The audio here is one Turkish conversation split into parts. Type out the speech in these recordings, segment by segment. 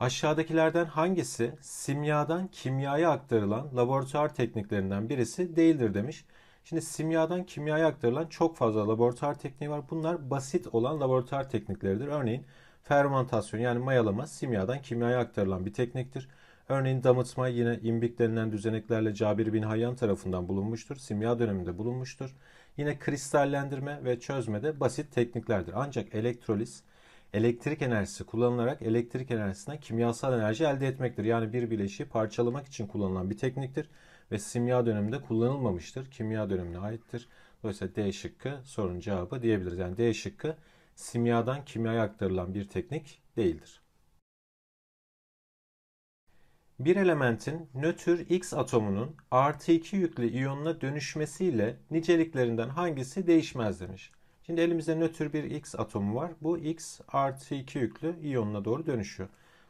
Aşağıdakilerden hangisi simyadan kimyaya aktarılan laboratuvar tekniklerinden birisi değildir demiş. Şimdi simyadan kimyaya aktarılan çok fazla laboratuvar tekniği var. Bunlar basit olan laboratuvar teknikleridir. Örneğin fermentasyon yani mayalama simyadan kimyaya aktarılan bir tekniktir. Örneğin damıtma yine imbik denilen düzeneklerle Cabir bin Hayyan tarafından bulunmuştur. Simya döneminde bulunmuştur. Yine kristallendirme ve çözme de basit tekniklerdir. Ancak elektroliz elektrik enerjisi kullanılarak elektrik enerjisinden kimyasal enerji elde etmektir. Yani bir bileşiği parçalamak için kullanılan bir tekniktir ve simya döneminde kullanılmamıştır. Kimya dönemine aittir. Dolayısıyla D şıkkı sorunun cevabı diyebiliriz. Yani D şıkkı simyadan kimyaya aktarılan bir teknik değildir. Bir elementin nötr X atomunun artı 2 yüklü iyonuna dönüşmesiyle niceliklerinden hangisi değişmez demiş. Şimdi elimizde nötr bir X atomu var. Bu X artı 2 yüklü iyonuna doğru dönüşüyor.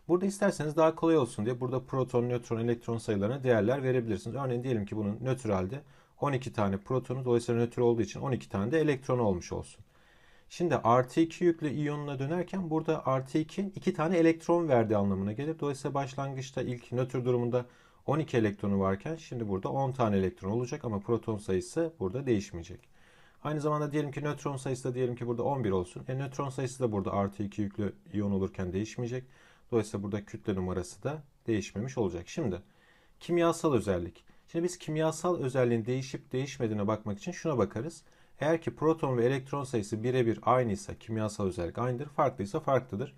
Burada isterseniz daha kolay olsun diye burada proton, nötron, elektron sayılarına değerler verebilirsiniz. Örneğin diyelim ki bunun nötr halde 12 tane protonu dolayısıyla nötr olduğu için 12 tane de elektronu olmuş olsun. Şimdi artı 2 yüklü iyonuna dönerken burada artı 2 2 tane elektron verdiği anlamına gelir. Dolayısıyla başlangıçta ilk nötr durumunda 12 elektronu varken şimdi burada 10 tane elektron olacak ama proton sayısı burada değişmeyecek. Aynı zamanda diyelim ki nötron sayısı da diyelim ki burada 11 olsun. E nötron sayısı da burada artı 2 yüklü iyon olurken değişmeyecek. Dolayısıyla burada kütle numarası da değişmemiş olacak. Şimdi kimyasal özellik. Şimdi biz kimyasal özelliğin değişip değişmediğine bakmak için şuna bakarız. Eğer ki proton ve elektron sayısı birebir aynıysa kimyasal özellik aynıdır. Farklıysa farklıdır.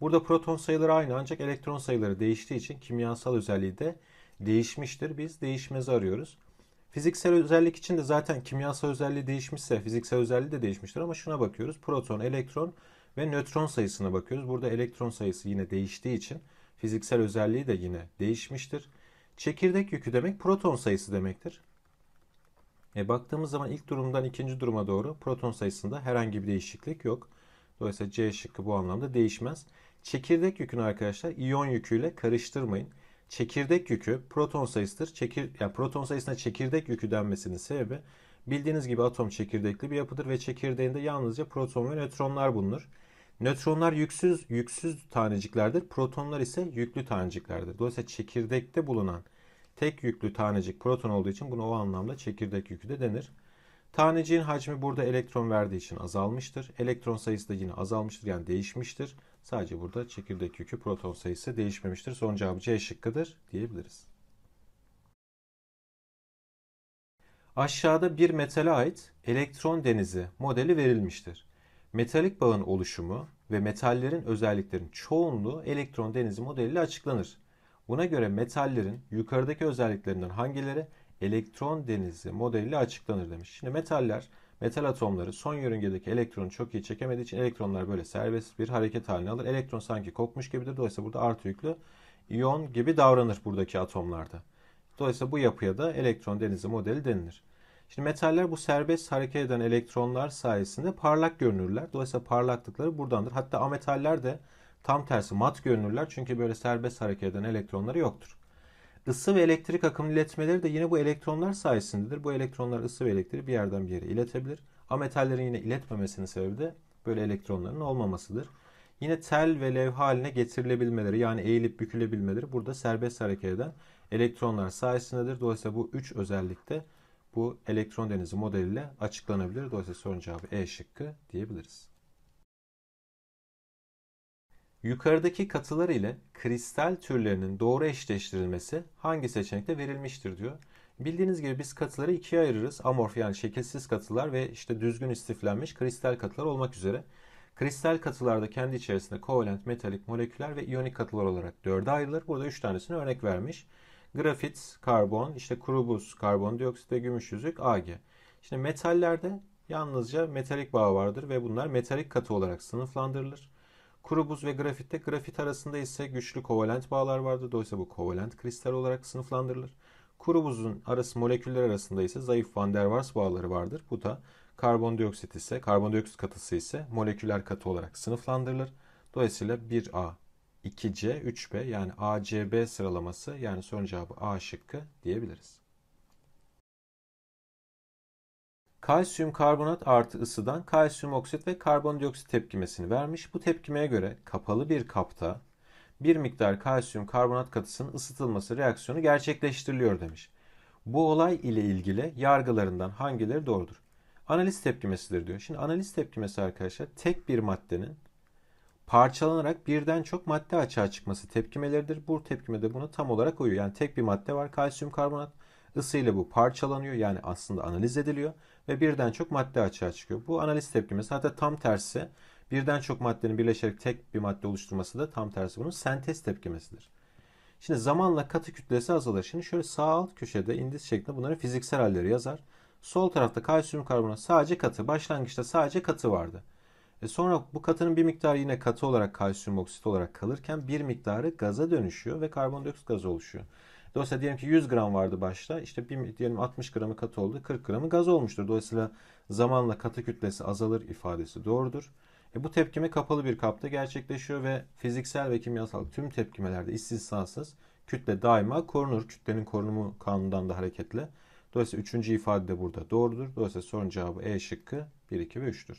Burada proton sayıları aynı ancak elektron sayıları değiştiği için kimyasal özelliği de değişmiştir. Biz değişmezi arıyoruz. Fiziksel özellik için de zaten kimyasal özelliği değişmişse fiziksel özelliği de değişmiştir ama şuna bakıyoruz. Proton, elektron ve nötron sayısına bakıyoruz. Burada elektron sayısı yine değiştiği için fiziksel özelliği de yine değişmiştir. Çekirdek yükü demek proton sayısı demektir. E, baktığımız zaman ilk durumdan ikinci duruma doğru proton sayısında herhangi bir değişiklik yok. Dolayısıyla C şıkkı bu anlamda değişmez. Çekirdek yükünü arkadaşlar iyon yüküyle karıştırmayın. Çekirdek yükü proton sayısıdır. Çekir, yani proton sayısına çekirdek yükü denmesinin sebebi bildiğiniz gibi atom çekirdekli bir yapıdır ve çekirdeğinde yalnızca proton ve nötronlar bulunur. Nötronlar yüksüz yüksüz taneciklerdir. Protonlar ise yüklü taneciklerdir. Dolayısıyla çekirdekte bulunan tek yüklü tanecik proton olduğu için bunu o anlamda çekirdek yükü de denir. Taneciğin hacmi burada elektron verdiği için azalmıştır. Elektron sayısı da yine azalmıştır yani değişmiştir. Sadece burada çekirdek yükü proton sayısı değişmemiştir. Son cevabı C şıkkıdır diyebiliriz. Aşağıda bir metale ait elektron denizi modeli verilmiştir. Metalik bağın oluşumu ve metallerin özelliklerin çoğunluğu elektron denizi modeliyle açıklanır. Buna göre metallerin yukarıdaki özelliklerinden hangileri elektron denizi modeliyle açıklanır demiş. Şimdi metaller, metal atomları son yörüngedeki elektronu çok iyi çekemediği için elektronlar böyle serbest bir hareket haline alır. Elektron sanki kopmuş gibidir. Dolayısıyla burada artı yüklü iyon gibi davranır buradaki atomlarda. Dolayısıyla bu yapıya da elektron denizi modeli denilir. Şimdi metaller bu serbest hareket eden elektronlar sayesinde parlak görünürler. Dolayısıyla parlaklıkları buradandır. Hatta ametaller de tam tersi mat görünürler. Çünkü böyle serbest hareket eden elektronları yoktur. Isı ve elektrik akım iletmeleri de yine bu elektronlar sayesindedir. Bu elektronlar ısı ve elektriği bir yerden bir yere iletebilir. Ametallerin yine iletmemesinin sebebi de böyle elektronların olmamasıdır. Yine tel ve levha haline getirilebilmeleri yani eğilip bükülebilmeleri burada serbest hareket eden elektronlar sayesindedir. Dolayısıyla bu üç özellikte bu elektron denizi modeliyle açıklanabilir. Dolayısıyla sorun cevabı E şıkkı diyebiliriz. Yukarıdaki katılar ile kristal türlerinin doğru eşleştirilmesi hangi seçenekte verilmiştir diyor. Bildiğiniz gibi biz katıları ikiye ayırırız. Amorf yani şekilsiz katılar ve işte düzgün istiflenmiş kristal katılar olmak üzere. Kristal katılarda kendi içerisinde kovalent, metalik, moleküler ve iyonik katılar olarak dörde ayrılır. Burada üç tanesini örnek vermiş. Grafit, karbon, işte kuru buz, karbondioksit ve gümüş yüzük, Ag. Şimdi metallerde yalnızca metalik bağ vardır ve bunlar metalik katı olarak sınıflandırılır. Kuru buz ve grafitte grafit arasında ise güçlü kovalent bağlar vardır. Dolayısıyla bu kovalent kristal olarak sınıflandırılır. Kuru buzun arası moleküller arasında ise zayıf van der Waals bağları vardır. Bu da karbondioksit ise, karbondioksit katısı ise moleküler katı olarak sınıflandırılır. Dolayısıyla 1A, 2C, 3B yani ACB sıralaması yani son cevabı A şıkkı diyebiliriz. Kalsiyum karbonat artı ısıdan kalsiyum oksit ve karbondioksit tepkimesini vermiş. Bu tepkimeye göre kapalı bir kapta bir miktar kalsiyum karbonat katısının ısıtılması reaksiyonu gerçekleştiriliyor demiş. Bu olay ile ilgili yargılarından hangileri doğrudur? Analiz tepkimesidir diyor. Şimdi analiz tepkimesi arkadaşlar tek bir maddenin parçalanarak birden çok madde açığa çıkması tepkimeleridir. Bu tepkime de buna tam olarak uyuyor. Yani tek bir madde var kalsiyum karbonat. Isıyla bu parçalanıyor yani aslında analiz ediliyor ve birden çok madde açığa çıkıyor. Bu analiz tepkimesi hatta tam tersi birden çok maddenin birleşerek tek bir madde oluşturması da tam tersi bunun sentez tepkimesidir. Şimdi zamanla katı kütlesi azalır. Şimdi şöyle sağ alt köşede indis şeklinde bunların fiziksel halleri yazar. Sol tarafta kalsiyum karbonat sadece katı. Başlangıçta sadece katı vardı. E sonra bu katının bir miktarı yine katı olarak kalsiyum oksit olarak kalırken bir miktarı gaza dönüşüyor ve karbondioksit gazı oluşuyor. Dolayısıyla diyelim ki 100 gram vardı başta. İşte bir, diyelim 60 gramı katı oldu. 40 gramı gaz olmuştur. Dolayısıyla zamanla katı kütlesi azalır ifadesi doğrudur. E bu tepkime kapalı bir kapta gerçekleşiyor ve fiziksel ve kimyasal tüm tepkimelerde istisnasız kütle daima korunur. Kütlenin korunumu kanundan da hareketle. Dolayısıyla üçüncü ifade de burada doğrudur. Dolayısıyla sorun cevabı E şıkkı 1, 2 ve 3'tür.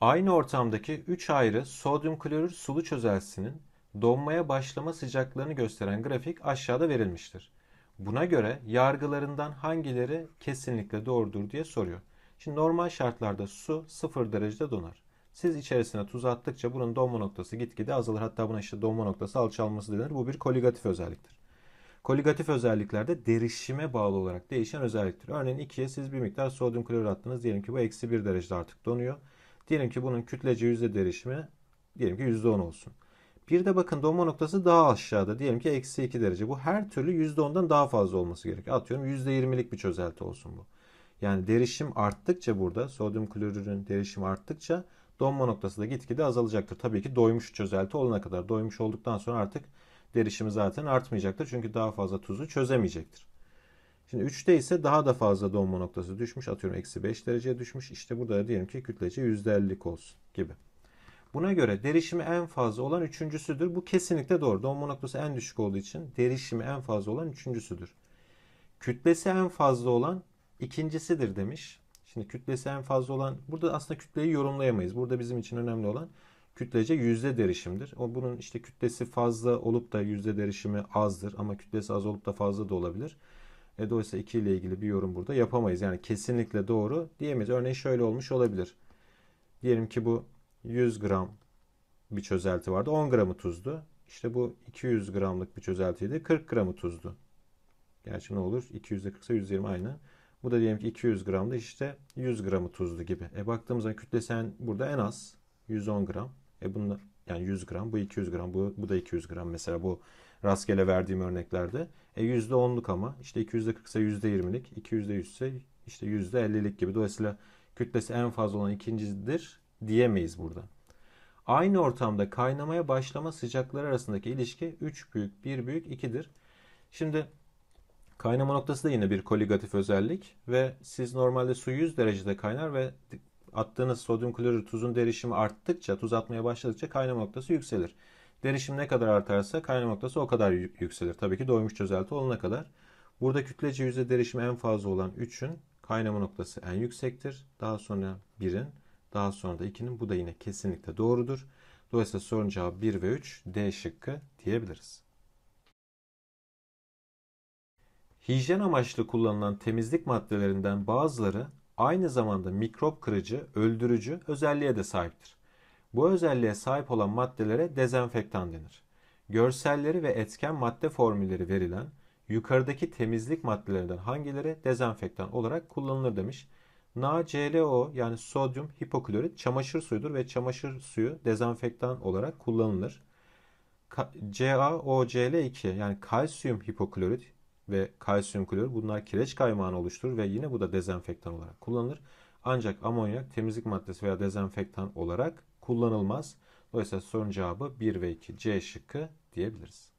Aynı ortamdaki 3 ayrı sodyum klorür sulu çözeltisinin donmaya başlama sıcaklarını gösteren grafik aşağıda verilmiştir. Buna göre yargılarından hangileri kesinlikle doğrudur diye soruyor. Şimdi normal şartlarda su 0 derecede donar. Siz içerisine tuz attıkça bunun donma noktası gitgide azalır. Hatta buna işte donma noktası alçalması denir. Bu bir koligatif özelliktir. Koligatif özelliklerde derişime bağlı olarak değişen özelliktir. Örneğin 2'ye siz bir miktar sodyum klorür attınız. Diyelim ki bu eksi 1 derecede artık donuyor. Diyelim ki bunun kütlece yüzde derişimi diyelim ki %10 olsun. Bir de bakın donma noktası daha aşağıda. Diyelim ki eksi 2 derece. Bu her türlü %10'dan daha fazla olması gerekiyor. Atıyorum %20'lik bir çözelti olsun bu. Yani derişim arttıkça burada sodyum klorürün derişimi arttıkça donma noktası da gitgide azalacaktır. Tabii ki doymuş çözelti olana kadar. Doymuş olduktan sonra artık derişimi zaten artmayacaktır. Çünkü daha fazla tuzu çözemeyecektir. Şimdi 3'te ise daha da fazla donma noktası düşmüş. Atıyorum eksi 5 dereceye düşmüş. İşte burada da diyelim ki kütlece %50'lik olsun gibi. Buna göre derişimi en fazla olan üçüncüsüdür. Bu kesinlikle doğru. Donma noktası en düşük olduğu için derişimi en fazla olan üçüncüsüdür. Kütlesi en fazla olan ikincisidir demiş. Şimdi kütlesi en fazla olan burada aslında kütleyi yorumlayamayız. Burada bizim için önemli olan kütlece yüzde derişimdir. O bunun işte kütlesi fazla olup da yüzde derişimi azdır ama kütlesi az olup da fazla da olabilir. E, dolayısıyla 2 ile ilgili bir yorum burada yapamayız. Yani kesinlikle doğru diyemeyiz. Örneğin şöyle olmuş olabilir. Diyelim ki bu 100 gram bir çözelti vardı. 10 gramı tuzdu. İşte bu 200 gramlık bir çözeltiydi. 40 gramı tuzdu. Gerçi ne olur? 200'de 40 ise 120 aynı. Bu da diyelim ki 200 gramdı. İşte 100 gramı tuzlu gibi. E baktığımız zaman kütlesi burada en az 110 gram. E bunda yani 100 gram, bu 200 gram, bu, bu da 200 gram mesela bu rastgele verdiğim örneklerde. E %10'luk ama işte 200'de 40 ise %20'lik, 200'de 100 ise işte %50'lik gibi. Dolayısıyla kütlesi en fazla olan ikincidir diyemeyiz burada. Aynı ortamda kaynamaya başlama sıcakları arasındaki ilişki 3 büyük, 1 büyük, 2'dir. Şimdi kaynama noktası da yine bir koligatif özellik ve siz normalde su 100 derecede kaynar ve attığınız sodyum klorür tuzun derişimi arttıkça, tuz atmaya başladıkça kaynama noktası yükselir. Derişim ne kadar artarsa kaynama noktası o kadar yükselir. Tabii ki doymuş çözelti olana kadar. Burada kütlece yüzde derişimi en fazla olan 3'ün kaynama noktası en yüksektir. Daha sonra 1'in, daha sonra da 2'nin. Bu da yine kesinlikle doğrudur. Dolayısıyla sorun cevabı 1 ve 3 D şıkkı diyebiliriz. Hijyen amaçlı kullanılan temizlik maddelerinden bazıları aynı zamanda mikrop kırıcı, öldürücü özelliğe de sahiptir. Bu özelliğe sahip olan maddelere dezenfektan denir. Görselleri ve etken madde formülleri verilen yukarıdaki temizlik maddelerinden hangileri dezenfektan olarak kullanılır demiş. NaClO yani sodyum hipoklorit çamaşır suyudur ve çamaşır suyu dezenfektan olarak kullanılır. CaOCl2 yani kalsiyum hipoklorit ve kalsiyum klorür bunlar kireç kaymağını oluşturur ve yine bu da dezenfektan olarak kullanılır. Ancak amonyak temizlik maddesi veya dezenfektan olarak kullanılmaz. Dolayısıyla sorun cevabı 1 ve 2 C şıkkı diyebiliriz.